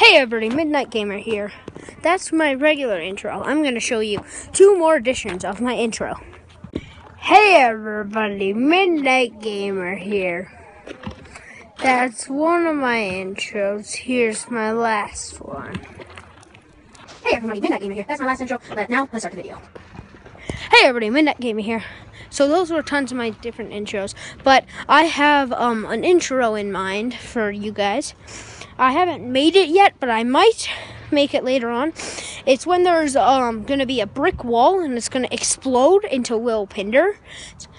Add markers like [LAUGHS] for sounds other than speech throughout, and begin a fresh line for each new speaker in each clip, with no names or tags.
Hey everybody, Midnight Gamer here. That's my regular intro. I'm going to show you two more editions of my intro. Hey everybody, Midnight Gamer here. That's one of my intros. Here's my last one. Hey everybody, Midnight Gamer here. That's my last intro. Now let's start the video. Hey everybody, Midnight Gamer here. So those were tons of my different intros, but I have um, an intro in mind for you guys. I haven't made it yet, but I might make it later on. It's when there's um, gonna be a brick wall and it's gonna explode into Will Pinder.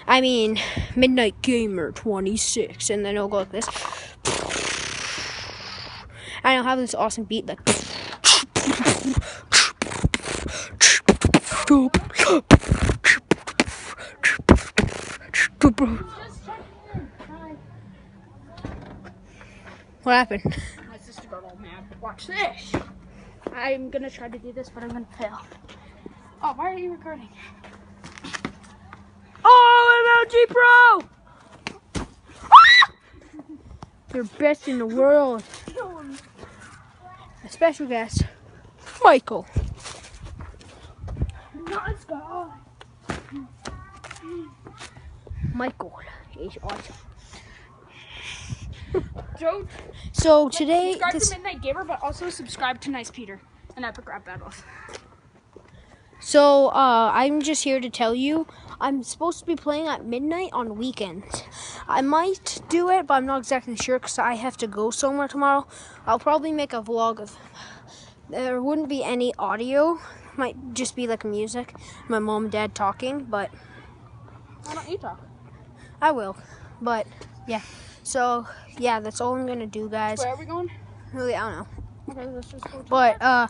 I mean, Midnight Gamer 26, and then it'll go like this. And I'll have this awesome beat like. [LAUGHS] [LAUGHS] What happened?
My sister got all mad. Watch this. I'm gonna try to do this, but I'm gonna fail. Oh, why are you recording?
Oh, MLG Pro! Ah! You're best in the world. A special guest, Michael.
Nice guy.
Michael is awesome.
Joe,
So today,
subscribe
this,
to Midnight Gamer, but also subscribe to Nice Peter and Epic Rap Battles.
so uh, I'm just here to tell you, I'm supposed to be playing at midnight on weekends. I might do it, but I'm not exactly sure because I have to go somewhere tomorrow. I'll probably make a vlog of. There wouldn't be any audio. Might just be like music, my mom and dad talking, but
Why don't you talk?
I will. But yeah. So yeah, that's all I'm gonna do, guys.
Where are we going?
Really, I don't know.
Okay, let's just go.
But uh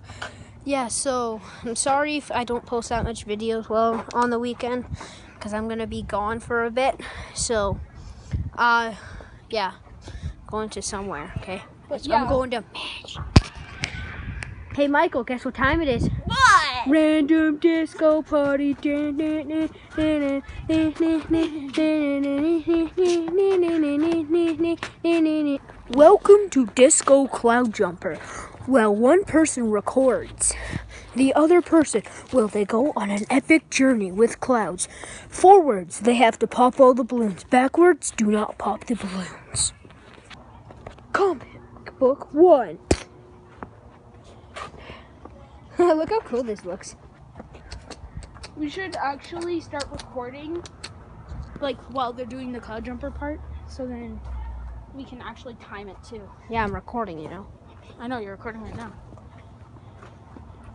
yeah, so I'm sorry if I don't post that much videos well on the weekend cuz I'm going to be gone for a bit. So uh yeah, going to somewhere, okay?
But
I'm going to. Hey Michael, guess what time it is?
What?
Random disco party. Welcome to Disco Cloud Jumper. Well, one person records. The other person, well, they go on an epic journey with clouds. Forwards, they have to pop all the balloons. Backwards, do not pop the balloons. Comic book one. [LAUGHS] Look how cool this looks.
We should actually start recording, like while they're doing the cloud jumper part, so then we can actually time it too.
Yeah, I'm recording, you know.
I know you're recording right now.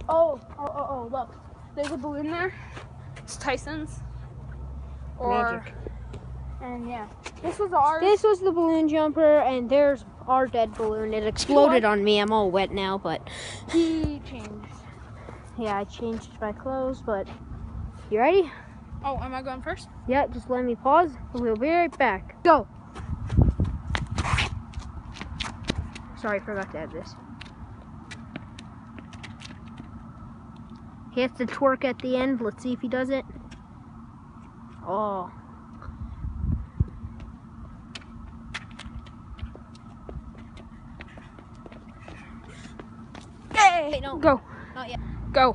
Oh, oh, oh, oh! Look, there's a balloon there. It's Tyson's. Or
Magic.
and yeah, this was ours.
This was the balloon jumper, and there's our dead balloon. It exploded on me. I'm all wet now, but
he changed.
Yeah, I changed my clothes. But you ready?
Oh, am I going first?
Yeah, just let me pause. We'll be right back. Go. Sorry, forgot to add this. He has to twerk at the end. Let's see if he does it. Oh.
Hey,
no.
Go.
Not yet.
Go.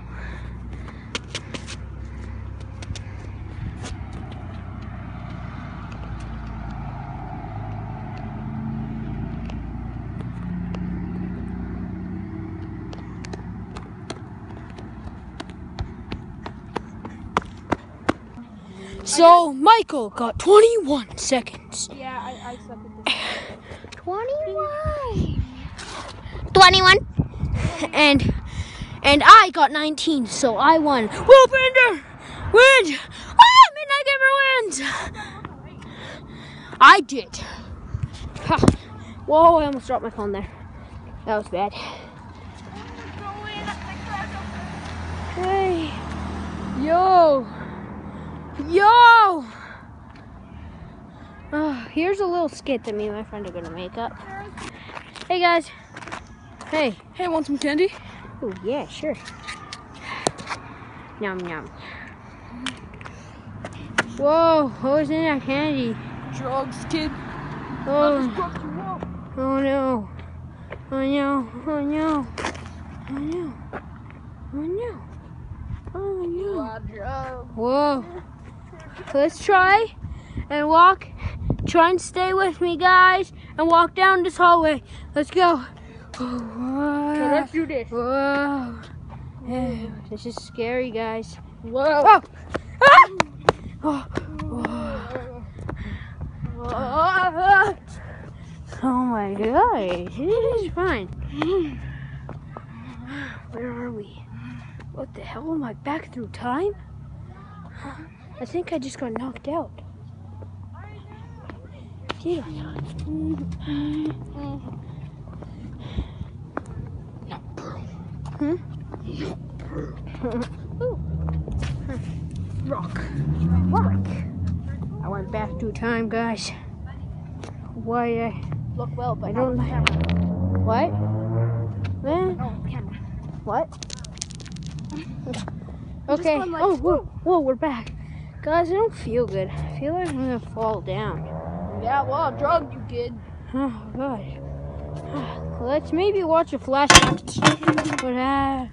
So Michael got 21 seconds.
Yeah, I, I suck at this. [LAUGHS]
21. 21. And and I got 19, so I won. Will Bender wins. Ah, Midnight Gamer wins. I did. Ha. Whoa, I almost dropped my phone there. That was bad. Hey. Yo. Yo. Uh, here's a little skit that me and my friend are gonna make up. Hey guys. Hey.
Hey, want some candy?
Oh yeah, sure. Yum yum. Whoa, what was in that candy?
Drugs, kid.
Oh, oh no. Oh no, oh no, oh no, oh no, oh no. Whoa. Let's try and walk. Try and stay with me, guys, and walk down this hallway. Let's go. Oh,
so let's do this.
Whoa. [SIGHS] [SIGHS] This is scary, guys.
Whoa.
Oh! Ah! [GASPS] Oh. Whoa. [SIGHS]
Whoa.
Oh my god, this is fine. Where are we? What the hell? Am I back through time? I think I just got knocked out. I not? Hmm? Rock. Rock. I went back through time, guys. Why I
Look well, but
I don't
not on
like-
camera.
what? Man, what? Okay.
like,
oh, whoa, whoa, we're back, guys. I don't feel good. I feel like I'm gonna fall down.
Yeah, well, I drugged you kid.
Oh gosh. Let's maybe watch a flashback. But uh,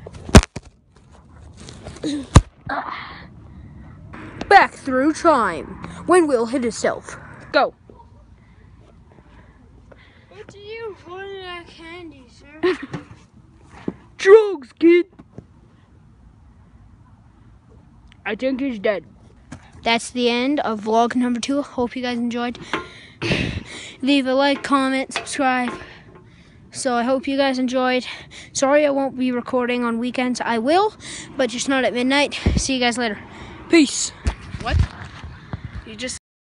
back through time when Will hit himself.
Go.
What did you put in that candy, sir? [LAUGHS]
Drugs, kid. I think he's dead.
That's the end of vlog number two. Hope you guys enjoyed. [SIGHS] Leave a like, comment, subscribe. So I hope you guys enjoyed. Sorry I won't be recording on weekends. I will, but just not at midnight. See you guys later. Peace.
What?